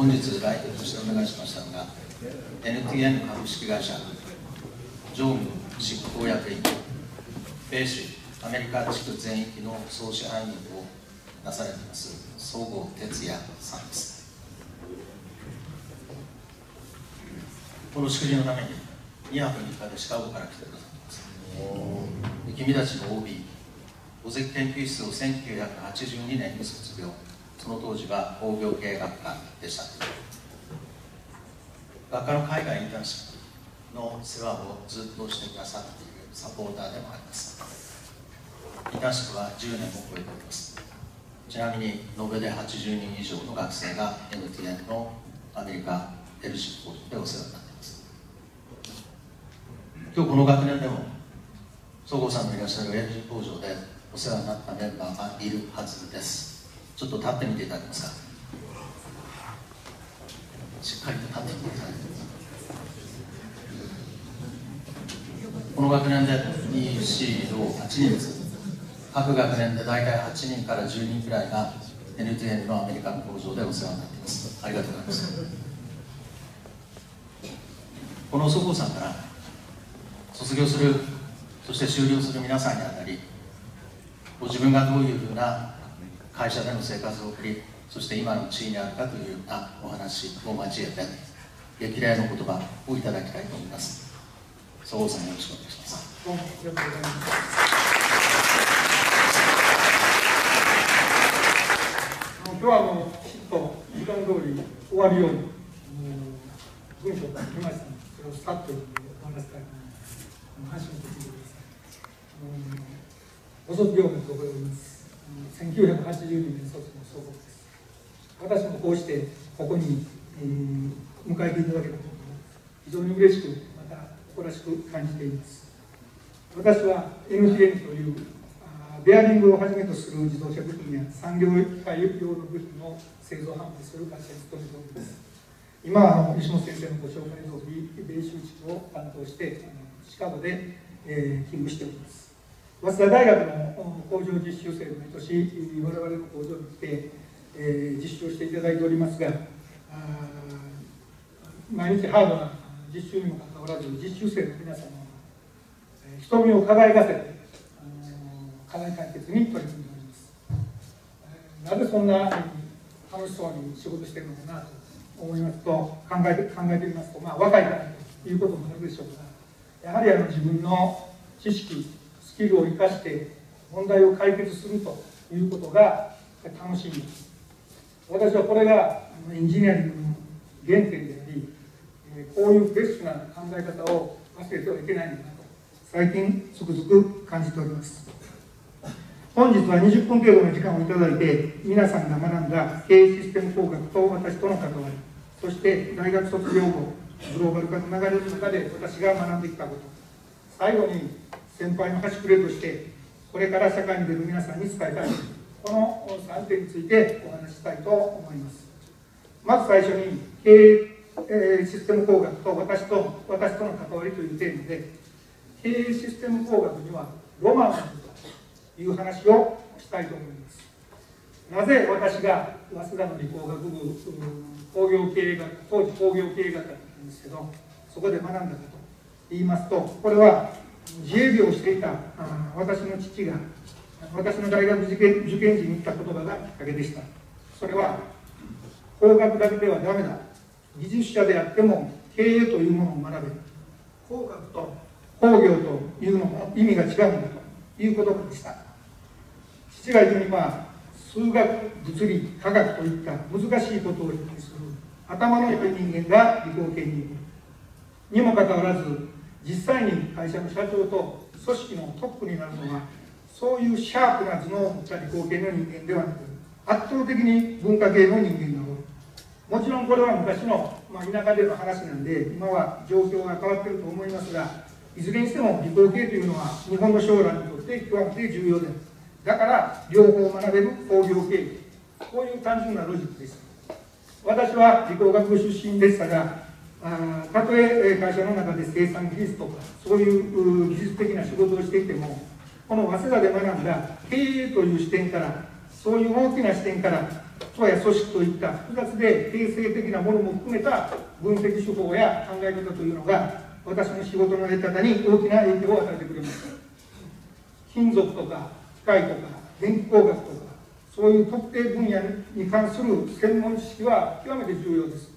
本日来賓としてお願いしましたのが NTN 株式会社常務執行役員米州アメリカ地区全域の総支配人をなされています総合哲也さんです。この祝辞のために2泊3日でシカゴから来てくださってます。君たちの OB 尾関研究室を1982年に卒業。その当時は工業系学科でした。学科の海外インターンシップの世話をずっとしてくださっているサポーターでもあります。インターンシップは10年を超えております。ちなみに延べで80人以上の学生が NTN のアメリカエルシップでお世話になっています。今日この学年でも総合さんのいらっしゃるエンジン工場でお世話になったメンバーがいるはずです。ちょっと立ってみていただけますか？しっかりと立ってみていただい。この学年で EC を8人です。各学年で大体8人から10人くらいが NTN のアメリカの工場でお世話になっています。ありがとうございます。このそごうさんから卒業するそして終了する皆さんにあたりご自分がどういうふうな会社での生活を送りそして今の地位にあるかというようなお話を交えて激励の言葉をいただきたいと思います。そごうさんよろしくお願いします。ありがとうございます今日はあのきちっと時間通り終わるように文章を書きましたのでそれをスタッとお話したいと思い。ます話を聞いてくださいご卒業おめでとうございます。1982年卒の総合です。私もこうしてここに、えー、迎えていただけたことを非常に嬉しくまた誇らしく感じています。私は NTN というベアリングをはじめとする自動車部品や産業機械用の部品の製造販売する会社に勤めております。今はあの石本先生のご紹介通り米州地区を担当してシカゴで、えー、勤務しております。早稲田大学の工場実習生毎年我々の工場に来て、えー、実習をしていただいておりますが毎日ハードな実習にもかかわらず実習生の皆様の瞳を輝かせて課題解決に取り組んでおります。なぜそんな楽しそうに仕事してるのかなと思いますと考えて考えてみますと、まあ、若いからということもあるでしょうがやはりあの自分の知識スキルを生かして問題を解決するということが楽しいんです私はこれがエンジニアリングの原点でありこういうフレッシュな考え方を忘れてはいけないんだなと最近つくづく感じております。本日は20分程度の時間をいただいて皆さんが学んだ経営システム工学と私との関わりそして大学卒業後グローバル化の流れの中で私が学んできたこと。最後に先輩の端くれとしてこれから社会に出る皆さんに伝えたい。この3点についてお話ししたいと思います。まず最初に経営システム工学と私と私との関わりというテーマで経営システム工学にはロマンがあるという話をしたいと思います。なぜ私が早稲田の理工学部工業経営学当時工業経営学だったんですけどそこで学んだかと言いますとこれは自営業をしていた私の父が私の大学受験受験時に言った言葉がきっかけでした。それは工学だけではダメだ。技術者であっても経営というものを学べ。工学と。工業というのも意味が違うんだという言葉でした。父が言うには数学物理科学といった難しいことを理解する頭の良い人間が理工系ににもかかわらず実際に会社の社長と組織のトップになるのはそういうシャープな頭脳を持った理工系の人間ではなく圧倒的に文化系の人間が多いもちろんこれは昔の、まあ、田舎での話なんで今は状況が変わってると思いますがいずれにしても理工系というのは日本の将来にとって極めて重要ですだから両方学べる工業経営こういう単純なロジックです。私は理工学部出身でしたがあたとえ会社の中で生産技術とかそういう技術的な仕事をしていてもこの早稲田で学んだ経営という視点からそういう大きな視点から都や組織といった複雑で定性的なものも含めた分析手法や考え方というのが私の仕事のやり方に大きな影響を与えてくれました金属とか機械とか電気工学とかそういう特定分野に関する専門知識は極めて重要です。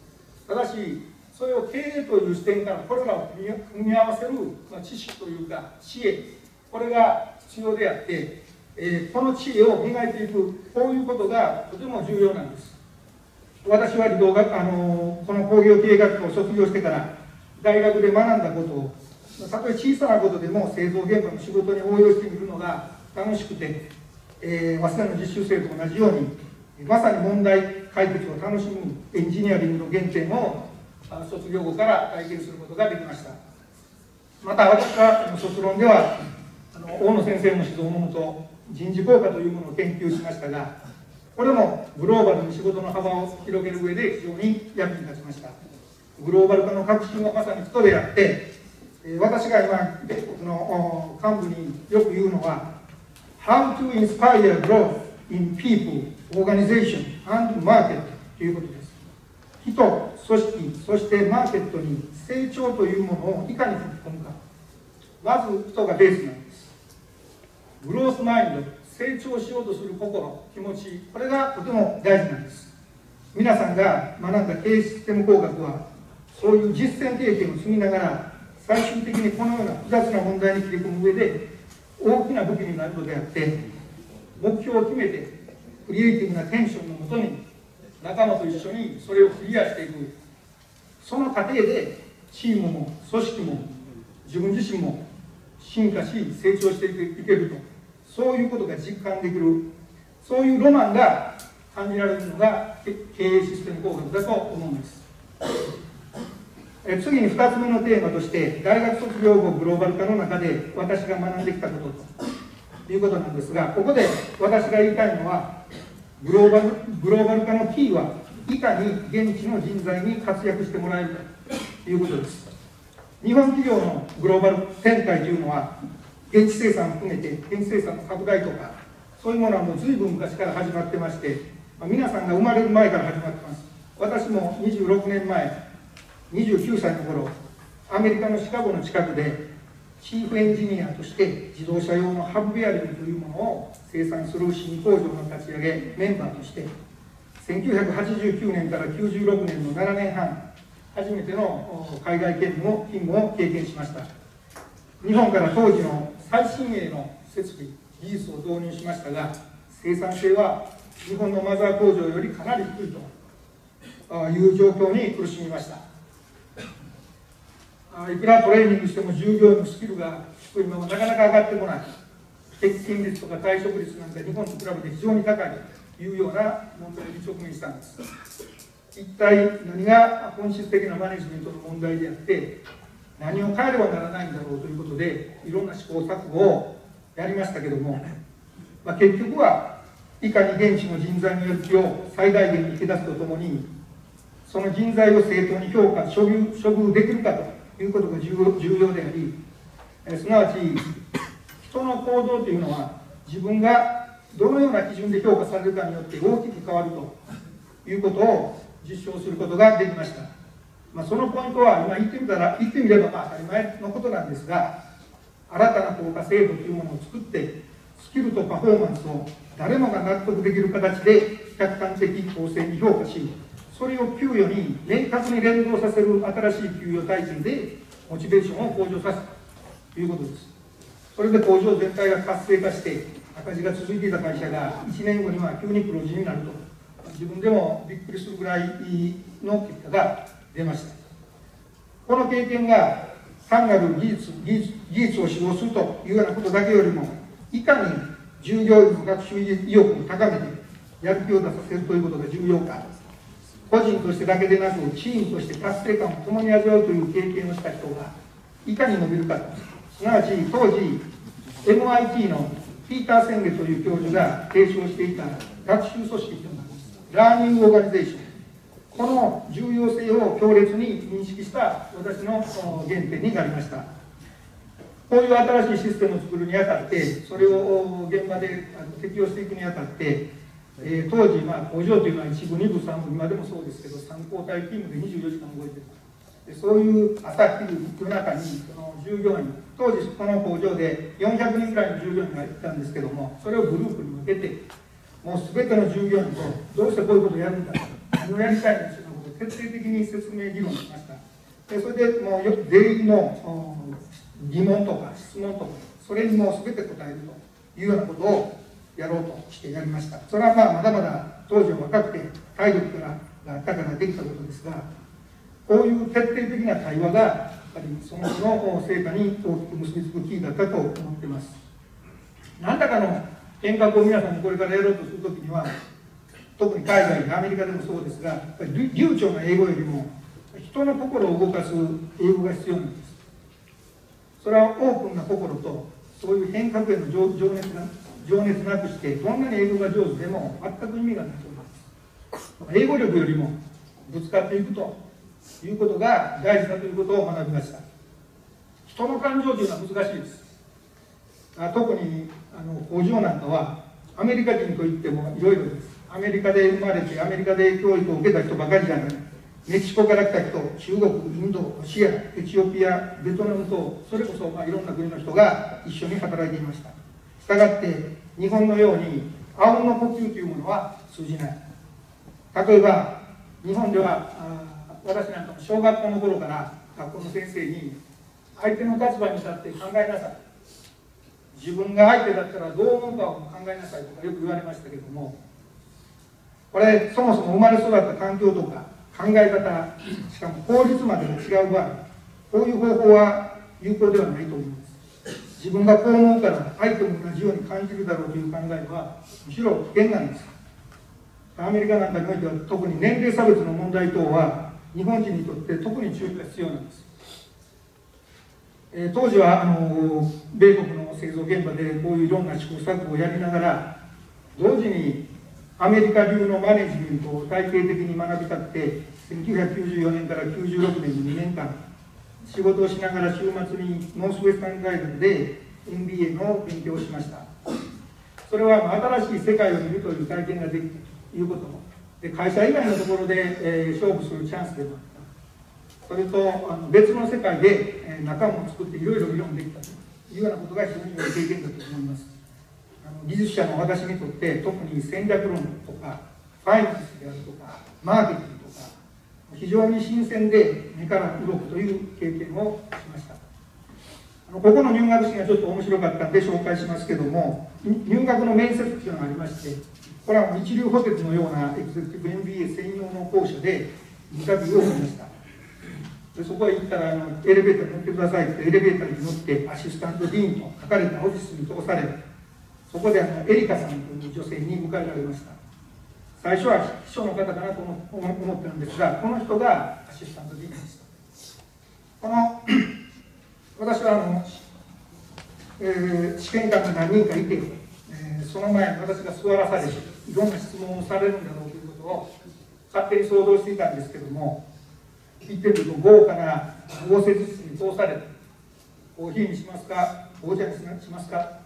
ただしそれを経営という視点からこれらを組み合わせる、まあ、知識というか知恵これが必要であって、えー、この知恵を磨いていくこういうことがとても重要なんです。私は理学あのこの工業経営学科を卒業してから大学で学んだことをたとえ小さなことでも製造現場の仕事に応用してみるのが楽しくて、えー、早稲田の実習生と同じようにまさに問題解決を楽しむエンジニアリングの原点を卒業後から体験することができました。また私は卒論ではあの大野先生の指導のもと人事効果というものを研究しましたがこれもグローバルに仕事の幅を広げる上で非常に役に立ちました。グローバル化の革新はまさに人であって私が今別国の幹部によく言うのは How to inspire growth in people, organization and market ということです。人、組織、そしてマーケットに成長というものをいかに吹き込むか。まず人がベースなんです。グロースマインド成長しようとする心気持ちこれがとても大事なんです。皆さんが学んだ経営システム工学はそういう実践経験を積みながら最終的にこのような複雑な問題に切り込む上で大きな武器になるのであって目標を決めてクリエイティブなテンションのもとに仲間と一緒にそれをクリアしていく。その過程でチームも組織も自分自身も進化し成長していけると。そういうことが実感できる。そういうロマンが感じられるのが経営システム工学だと思うんです。え次に2つ目のテーマとして大学卒業後グローバル化の中で私が学んできたことということなんですがここで私が言いたいのはグローバルグローバル化のキーはいかに現地の人材に活躍してもらえるかということです。日本企業のグローバル展開というのは現地生産を含めて現地生産の拡大とかそういうものはもう随分昔から始まってまして、まあ、皆さんが生まれる前から始まってます。私も26年前29歳の頃アメリカのシカゴの近くでチーフエンジニアとして自動車用のハブベアリングというものを生産する新工場の立ち上げメンバーとして1989年から96年の7年半初めての海外勤務を勤務を経験しました。日本から当時の最新鋭の設備技術を導入しましたが生産性は日本のマザー工場よりかなり低いという状況に苦しみました。いくらトレーニングしても従業員のスキルが低いままなかなか上がってこない。欠勤率とか退職率なんか日本と比べて非常に高いというような問題に直面したんです。一体何が本質的なマネジメントの問題であって何を変えればならないんだろうということでいろんな試行錯誤をやりましたけども、まあ、結局はいかに現地の人材のやる気を最大限に引き出すとともにその人材を正当に評価処遇処遇できるかということが重要でありえすなわち人の行動というのは自分がどのような基準で評価されるかによって大きく変わるということを実証することができました、まあ、そのポイントは今言ってみたら言ってみればまあ当たり前のことなんですが新たな評価制度というものを作ってスキルとパフォーマンスを誰もが納得できる形で客観的公正に評価しそれを給与に明確に連動させる新しい給与体制でモチベーションを向上させる。ということですそれで工場全体が活性化して赤字が続いていた会社が1年後には急に黒字になると自分でもびっくりするぐらいの結果が出ました。この経験が単なる技術技術技術を指導するというようなことだけよりもいかに従業員の学習意欲を高めてやる気を出させるということが重要か。個人としてだけでなくチームとして達成感を共に味わうという経験をした人がいかに伸びるかすなわち当時 MIT のピーター・センゲという教授が提唱していた学習組織というのは learning organization。この重要性を強烈に認識した私の原点になりました。こういう新しいシステムを作るにあたってそれを現場で適用していくにあたってえー、当時、まあ、工場というのは一部、二部、三部、今でもそうですけど、3交代勤務で24時間動いてるでそういう朝昼夜中にその従業員、当時この工場で400人ぐらいの従業員がいたんですけども、それをグループに分けて、もうすべての従業員と、どうしてこういうことをやるんだと、何をやりたいんだということを徹底的に説明議論しました。でそれでもうよく全員の疑問とか質問とか、それにもうすべて答えるというようなことをやろうとしてやりました。それはまあまだまだ当時は若くて体力からがあったからできたことですがこういう徹底的な対話がやっぱりその後の成果に大きく結びつくキーだったと思ってます。何らかの変革を皆さんにこれからやろうとするときには特に海外アメリカでもそうですがやっぱり流暢な英語よりも人の心を動かす英語が必要なんです。それはオープンな心とそういう変革への情熱な情熱なくしてどんなに英語が上手でも全く意味がないと思います。英語力よりもぶつかっていくということが大事だということを学びました。人の感情というのは難しいです。特にあの工場なんかはアメリカ人といってもいろいろです。アメリカで生まれてアメリカで教育を受けた人ばかりじゃない。メキシコから来た人中国インドロシアエチオピアベトナムとそれこそまあいろんな国の人が一緒に働いていました。したがって日本のようにあうんの呼吸というものは通じない。例えば日本では私なんかも小学校の頃から学校の先生に相手の立場に立って考えなさい。自分が相手だったらどう思うかを考えなさいとかよく言われましたけどもこれそもそも生まれ育った環境とか考え方しかも法律までが違う場合こういう方法は有効ではないと思います自分がこう思うから相手も同じように感じるだろうという考えはむしろ危険なんです。アメリカなんかにおいては特に年齢差別の問題等は日本人にとって特に注意が必要なんです、えー、当時はあの米国の製造現場でこういういろんな試行錯誤をやりながら同時にアメリカ流のマネジメントを体系的に学びたくて1994年から96年の2年間仕事をしながら週末にノースウェスタン大学で MBA の勉強をしました。それは新しい世界を見るという体験ができるということ。で会社以外のところで、えー、勝負するチャンスでもあった。それとあの別の世界で、えー、仲間を作っていろいろ議論できたというようなことが非常に良い経験だと思います。あの技術者の私にとって特に戦略論とかファイナンスであるとかマーケティング非常に新鮮で目から鱗という経験をしました。あのここの入学式がちょっと面白かったんで紹介しますけども入学の面接っていうのがありましてこれは一流補欠のようなエグゼクティブ MBA 専用の校舎でインタビューをしました。でそこへ行ったらあのエレベーターに乗ってくださいってエレベーターに乗ってアシスタントディーンと書かれたオフィスに通されそこであのエリカさんという女性に迎えられました。最初は秘書の方かなと思ってるんですがこの人がアシスタントでいいですこの 私はあの、えー、試験官が何人かいて、えー、その前私が座らされていろんな質問をされるんだろうということを勝手に想像していたんですけども行ってると豪華な応接室に通されてコーヒーにしますか紅茶にしますか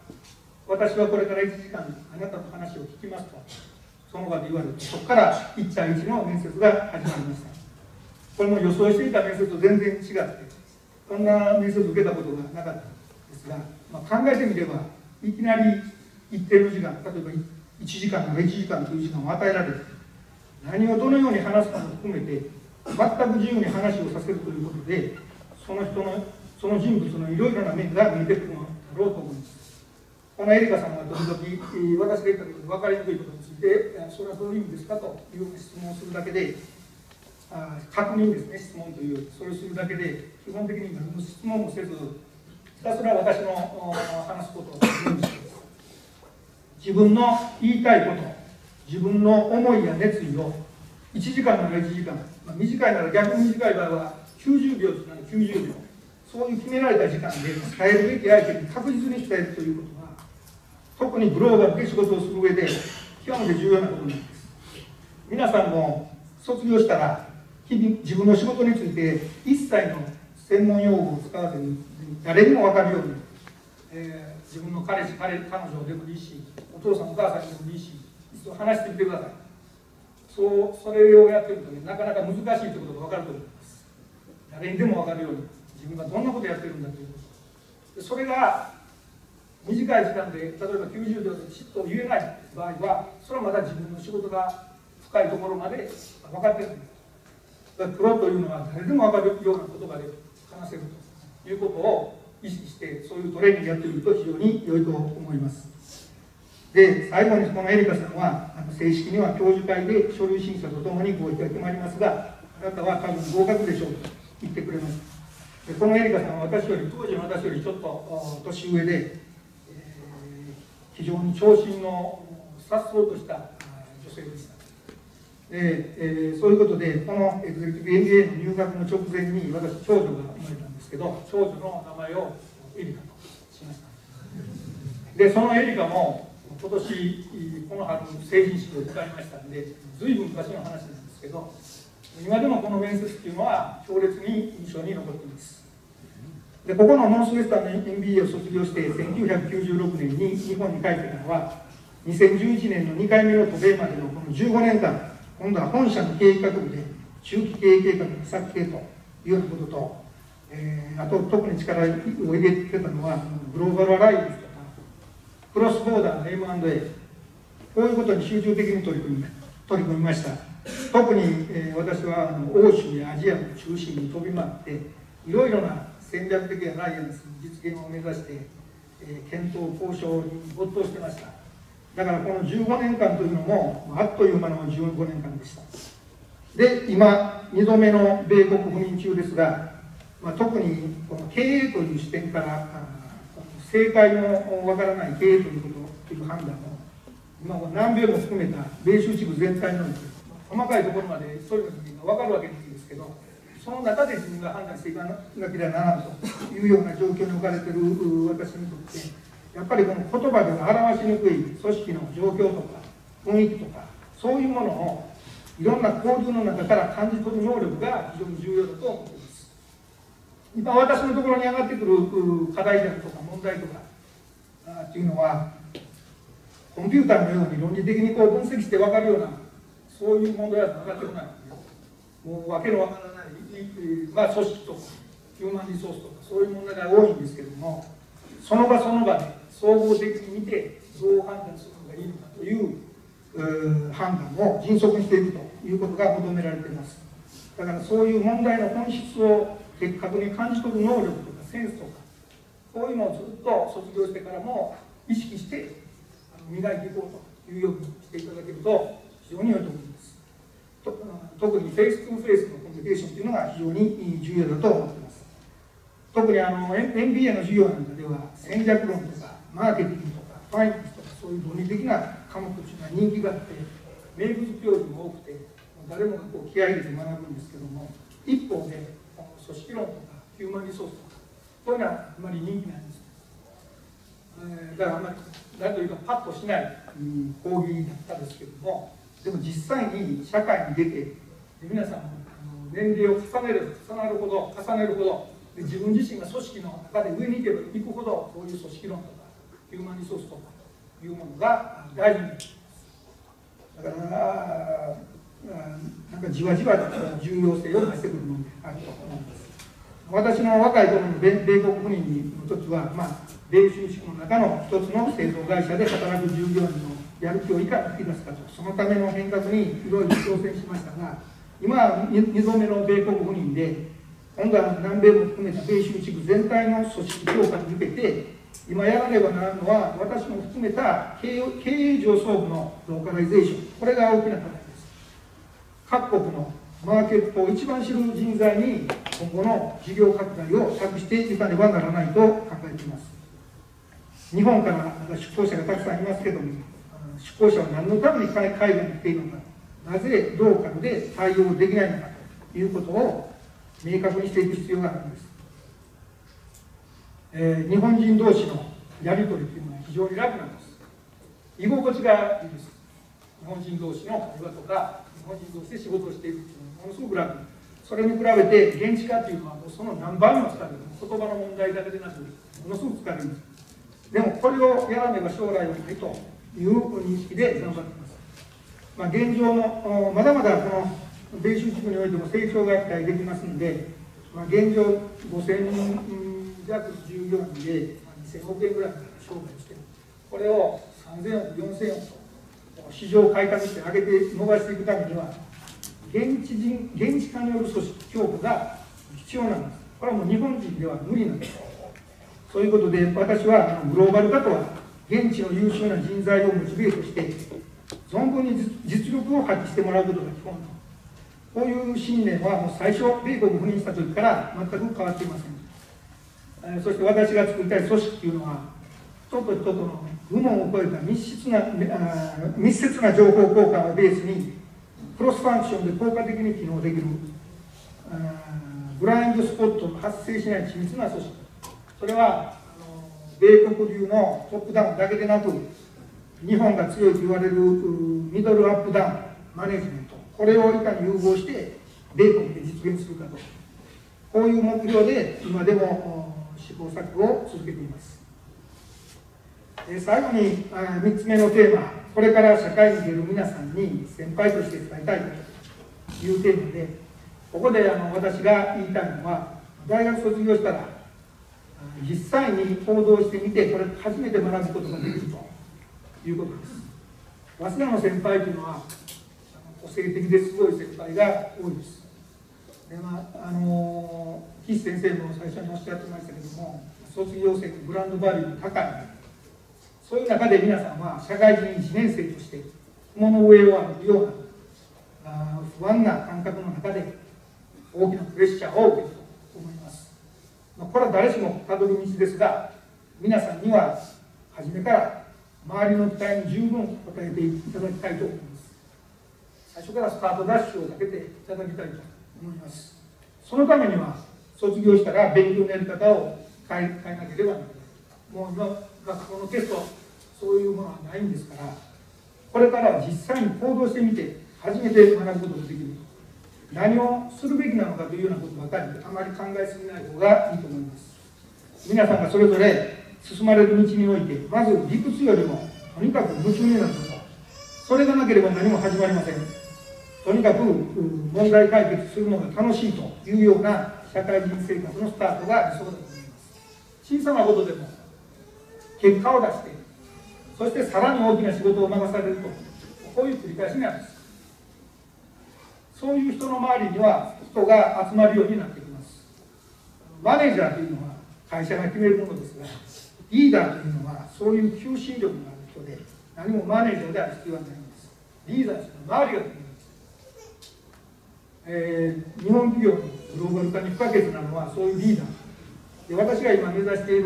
私はこれから1時間あなたの話を聞きますと。その場で言われてそこから1対1の面接が始まりました。これも予想していた面接と全然違ってこんな面接を受けたことがなかったんですが、まあ、考えてみればいきなり一定の時間例えば1時間なら1時間という時間を与えられて何をどのように話すかも含めて全く自由に話をさせるということでその人のその人物のいろいろな面が見えてくるのだろうと思います。このエリカさんが時々私が言ったことで分かりにくいことについてそれはどういう意味ですかという質問をするだけであ確認ですね質問というそれをするだけで基本的に何の質問もせずひたすら私の話すことを自分の言いたいこと自分の思いや熱意を1時間なら1時間、まあ、短いなら逆に短い場合は90秒となら90秒。そういう決められた時間で伝えるべき相手に確実に伝えるということ。特にグローバルで仕事をする上で極めて重要なことなんです。皆さんも卒業したら日々自分の仕事について一切の専門用語を使わずに誰にも分かるように、えー、自分の彼氏彼彼女でもいいしお父さんお母さんでもいいしいつ話してみてください。そうそれをやってるとねなかなか難しいということが分かると思います。誰にでも分かるように自分がどんなことやってるんだということ。それが短い時間で例えば90秒できちっと言えない場合はそれはまた自分の仕事が深いところまで分かってる。んですプロというのは誰でも分かるような言葉で話せるということを意識してそういうトレーニングやってみると非常に良いと思います。で最後にこのエリカさんはあの正式には教授会で書類審査とともに合意が決まりますがあなたは多分合格でしょうと言ってくれます。でこのエリカさんは私より当時の私よりちょっと年上で、非常に長身のさっそうとした女性でした。で、えー、そういうことでこのエグゼクティブ MBA の入学の直前に私長女が生まれたんですけど長女の名前をエリカとしました。でそのエリカも今年この春成人式を迎えましたんで随分昔の話なんですけど今でもこの面接っていうのは強烈に印象に残っています。でここのノースウェスタンの MBA を卒業して1996年に日本に帰ってきたのは2011年の2回目の渡米までのこの15年間今度は本社の経営画部で中期経営計画の策定というようなことと、えー、あと特に力を入れてたのはグローバルアライアンスとかクロスボーダーの M&A こういうことに集中的に取り組み取り組みました。特に、えー、私はあの欧州やアジアの中心に飛び回っていろいろな戦略的アライアンス実現を目指して、えー、検討交渉に没頭してました。だからこの15年間というのもあっという間の15年間でした。で今2度目の米国赴任中ですが、まあ、特にこの経営という視点から正解のわからない経営ということという判断を今南米も含めた米州地区全体の細かいところまで一人の人間が分かるわけですけどその中で自分が判断していかなければならないというような状況に置かれている私にとってやっぱりこの言葉では表しにくい組織の状況とか雰囲気とかそういうものをいろんな交流の中から感じ取る能力が非常に重要だと思っています。今私のところに上がってくる課題であるとか問題とかっていうのはコンピューターのように論理的にこう分析して分かるようなそういう問題は上がってこない。もう訳のわからない、まあ、組織とかヒューマンリソースとかそういう問題が多いんですけどもその場その場で総合的に見てどう判断するのがいいのかという判断を迅速にしていくということが求められています。だからそういう問題の本質を的確に感じ取る能力とかセンスとかこういうのをずっと卒業してからも意識して磨いていこうというようにしていただけると非常に良いと思います。特にフェイス2フェイスのコミュニケーションというのが非常に重要だと思っています。特にあの MBA の授業なんかでは戦略論とかマーケティングとかファイナンスとかそういう論理的な科目というのは人気があって名物教授も多くて誰もがこう気合い入れて学ぶんですけども一方で組織論とかヒューマンリソースとかそういうのはあまり人気ないんです、えー、だからあんまり何というかパッとしない、講義だったんですけどもでも実際に社会に出て皆さん年齢を重ねる重なるほど重ねるほどで自分自身が組織の中で上に行けば行くほどそういう組織論とかヒューマンリソースとかいうものが大事になってきます。だからなんかじわじわ重要性を増してくるの。であると思います私の若い頃の米米国赴任の時は、まあ、米州地区の中の一つの製造会社で働く従業員のやる気をいかに引き出すかとそのための変革にいろいろ挑戦しましたが今は 2, 2度目の米国赴任で今度は南米も含めた米州地区全体の組織強化に向けて今やらねばならんのは私も含めた経営上層部のローカライゼーションこれが大きな課題です。各国のマーケットを一番知る人材に今後の事業拡大を託していかねばならないと考えています。日本から出向者がたくさんいますけども出向者は何のために海外に来ているのかなぜローカルで対応できないのかということを明確にしていく必要があるんです、えー、日本人同士のやり取りというのは非常に楽なんです。居心地がいいです。日本人同士の会話とか日本人同士で仕事をしているっていうのはものすごく楽それに比べて現地化っていうのはもうその何倍も疲れる言葉の問題だけでなくものすごく疲れる。んでもこれをやらねば将来はないと。いう認識で頑張っています。まあ、現状のまだまだこの米州地区においても成長が期待できますので、まあ、現状5000人弱従業員で、あ、2000億円ぐらい商売してこれを3000億4000億と市場を開拓して上げて伸ばしていくためには現地人現地化による組織強化が必要なんです。これはもう日本人では無理なんです。そういうことで私はグローバル化とは現地の優秀な人材をモチベートして存分に実力を発揮してもらうことが基本。とこういう信念はもう最初米国赴任した時から全く変わっていません、そして私が作りたい組織っていうのは人と人との部門を超えた密接な密接な情報交換をベースにクロスファンクションで効果的に機能できるブラインドスポットの発生しない緻密な組織。それは米国流のトップダウンだけでなく日本が強いと言われるミドルアップダウンマネジメントこれをいかに融合して米国で実現するかと。こういう目標で今でも試行錯誤を続けています。最後に3つ目のテーマこれから社会に出る皆さんに先輩として伝えたいというテーマでここであの私が言いたいのは大学卒業したら実際に行動してみてこれ初めて学ぶことができるということです早稲田の先輩というのは個性的ですごい先輩が多いですでまああの岸先生も最初におっしゃってましたけども卒業生のブランドバリューが高いそういう中で皆さんは社会人1年生として雲の上を歩くような不安な感覚の中で大きなプレッシャーを受けると思います。まこれは誰しもたどる道ですが、皆さんには初めから周りの期待に十分応えていただきたいと思います。最初からスタートダッシュをかけていただきたいと思います。そのためには、卒業したら勉強のやり方を変え変えなければならない。もう今、学校のテスト、そういうものはないんですから、これから実際に行動してみて、初めて学ぶことができる何をするべきなのかというようなことばかりあまり考えすぎない方がいいと思います。皆さんがそれぞれ進まれる道においてまず理屈よりもとにかく夢中になること。それがなければ何も始まりません。とにかく問題解決するのが楽しいというような社会人生活のスタートが理想だと思います。小さなことでも結果を出してそしてさらに大きな仕事を任されるとこういう繰り返しなんです。そういう人の周りには人が集まるようになってきます。マネージャーというのは会社が決めるものですがリーダーというのはそういう求心力がある人で何もマネージャーである必要はないんです。リーダーというのは周りが決めるんです、えー、日本企業のグローバル化に不可欠なのはそういうリーダー。で私が今目指している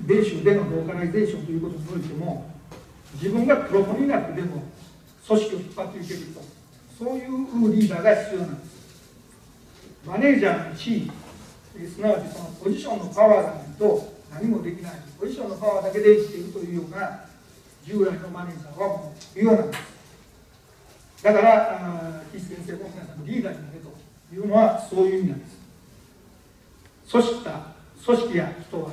米州でのローカライゼーションということにおいても自分がボロボロになってでも組織を引っ張っていけると。そういうリーダーが必要なんです。マネージャーの地位すなわちそのポジションのパワーがないと何もできないポジションのパワーだけで生きているというような従来のマネージャーはもう不要なんですだから岸先生も皆さんリーダーになれというのはそういう意味なんです。組織た組織や人は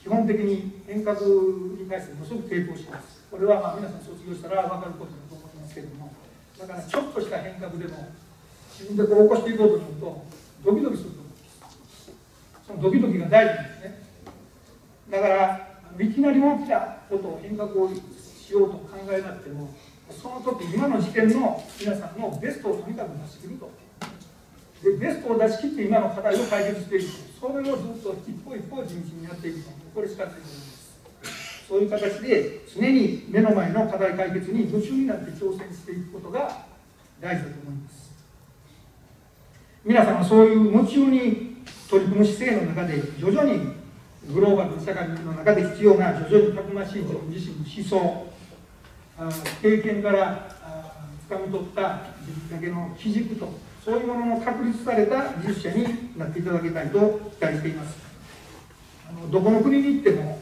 基本的に変革に対してものすごく抵抗します。これはまあ皆さん卒業したら分かることだと思いますけれども。だからちょっとした変革でも自分でこう起こしていこうとするとドキドキすると思うんですそのドキドキが大事なんですねだからいきなり大きなことを変革をしようと考えなくてもその時今の時点の皆さんのベストをとにかく出し切るとでベストを出し切って今の課題を解決していくとそれをずっと一歩一歩地道にやっていくとこれしかないと思いますそういう形で常に目の前の課題解決に夢中になって挑戦していくことが大事だと思います。皆さんはそういう夢中に取り組む姿勢の中で徐々にグローバルな社会の中で必要な徐々にたくましい自分自身の思想経験からつかみ取った自分だけの基軸とそういうものの確立された技術者になっていただきたいと期待しています。あのどこの国に行っても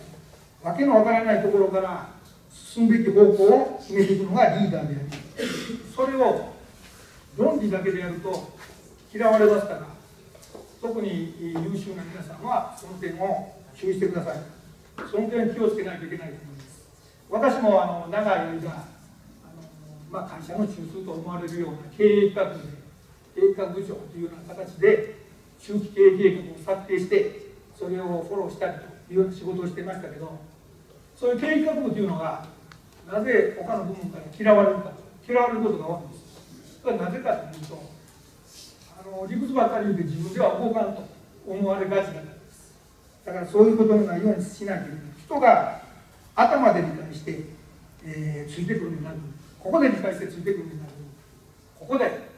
わけのわからないところから進むべき方向を決めていくのがリーダーでありそれを論理だけでやると嫌われますから特に優秀な皆さんはその点を注意してください。その点気をつけないといけないと思います。私もあの長い間あのまあ、会社の中枢と思われるような経営企画で経営企画部長というような形で中期経営計画を策定してそれをフォローしたりという仕事をしていましたけどそういう経営企画部というのがなぜ他の部門から嫌われるか嫌われることが多いんです。それはなぜかというとあの理屈ばっかり言って自分では動かんと思われがちだからです。だからそういうことのないようにしなきゃいけない。人が頭で理解して、えー、ついてくるようになる。ここで理解してついてくるようになる。ここで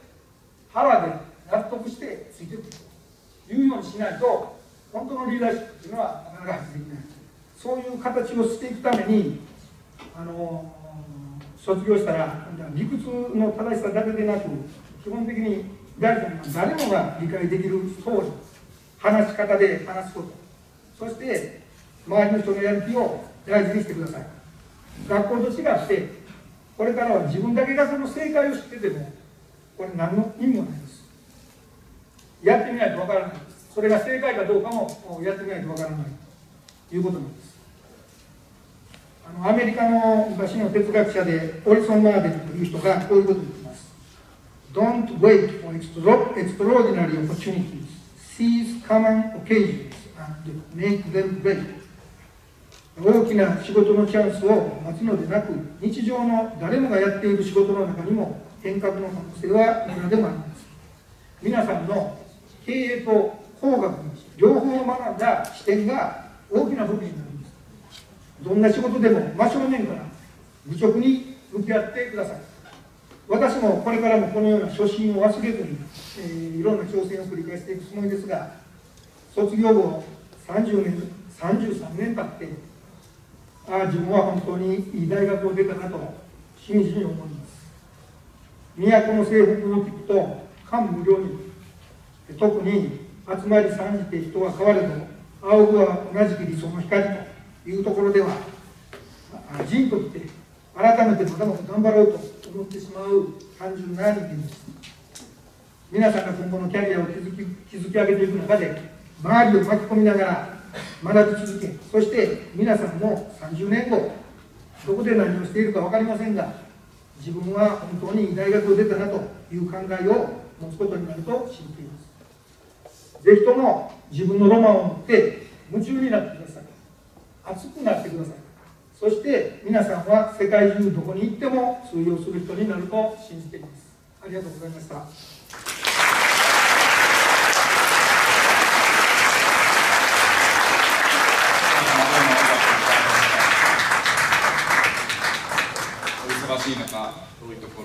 腹で納得してついてくる。というようにしないと本当のリーダーシップというのはなかなか発揮できないそういう形をしていくためにあの卒業したら理屈の正しさだけでなく基本的に誰もが理解できる通り話し方で話すこと。そして周りの人のやる気を大事にしてください。学校と違ってこれからは自分だけがその正解を知っててもこれ何の意味もないです。やってみないとわからない。それが正解かどうかもやってみないとわからない。いうことなんです。あのアメリカの昔の哲学者でオリソン・マーベルという人がこういうことを言っています。Don't wait for extraordinary opportunities. Seize common occasions and make them great. 大きな仕事のチャンスを待つのでなく日常の誰もがやっている仕事の中にも変革の可能性はいくらでもあります。皆さんの経営と工学両方を学んだ視点が大きな武器になるんです。どんな仕事でも真正面から愚直に向き合ってください。私もこれからもこのような初心を忘れずに、えー、いろんな挑戦を繰り返していくつもりですが卒業後30年33年経ってああ自分は本当にいい大学を出たなとしみじみ思います。都の制服を聞くと感無量に特に集まり参じて人は変われど仰ぐは同じく理想の光というところでは人として改めてまだまだ頑張ろうと思ってしまう単純な人間です。皆さんが今後のキャリアを築き築き上げていく中で周りを巻き込みながら学び続けそして皆さんも30年後どこで何をしているか分かりませんが自分は本当に大学を出たなという考えを持つことになると信じています。ぜひとも自分のロマンを持って夢中になってください。熱くなってください。そして皆さんは世界中どこに行っても通用する人になると信じています。ありがとうございました。しい中どういところ